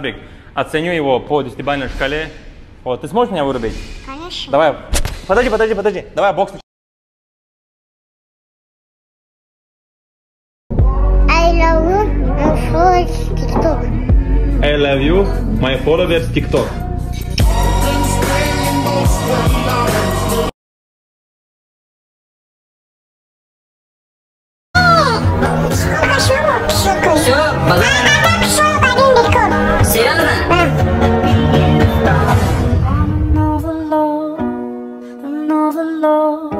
Биг, Оценю его по десятибалльной шкале. Вот, ты сможешь меня вырубить? Конечно. Давай. Подожди, подожди, подожди. Давай бокс. I love you. I'm for TikTok. I love you, my followers TikTok. Love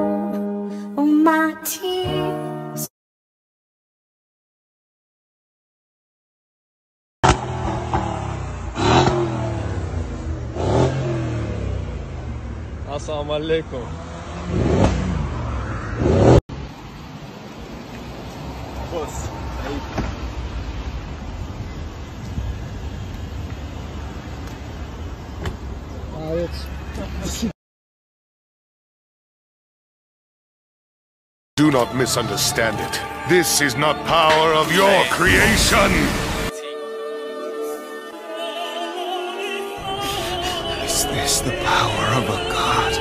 of my tears. Assalamu alaikum. Boss. Do not misunderstand it. This is not power of your creation. Is this the power of a god?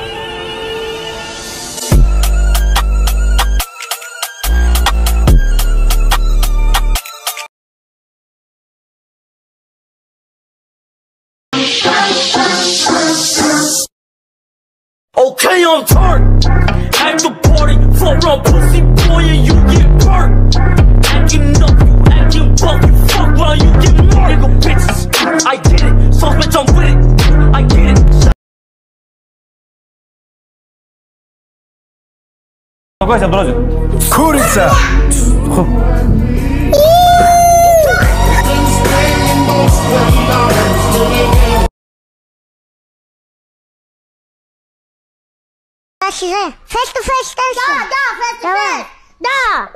Okay, I'm turned. At the party, front run pussy boy, and you get burnt. Acting up, you acting buck, you fuck while you get murked. Nigga bitches, I get it. Sauce bitch, I'm with it. I get it. Успокойся, бродит. Курица! Спасибо. Face to face Да, да, face to. Да.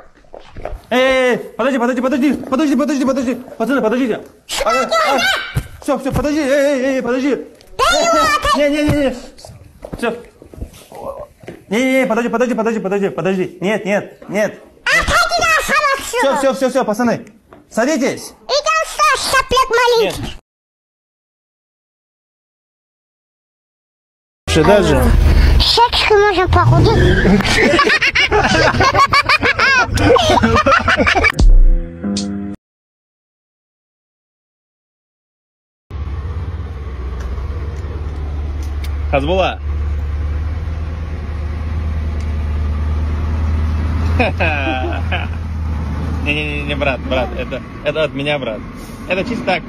Эй, подожди, подожди, подожди, подожди, подожди, подожди. Пацаны, подождите. Все, все, подожди, эй, эй, эй, подожди. Не, не, не, не. Все. Не, не, не, подожди, подожди, подожди, подожди, подожди. Нет, нет, нет. А Все, все, все, все, пацаны. Садитесь. Идем Саш, сопляк маленький. Вообще даже. Секской можно похудеть. Хазбула. Не-не-не, брат, брат, это, это от меня, брат. Это чисто так.